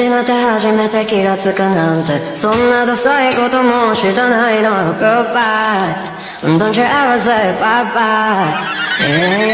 しめて初めて気がつくなんてそんなダサいこともしてないの Goodbye Don't you ever say bye bye、yeah.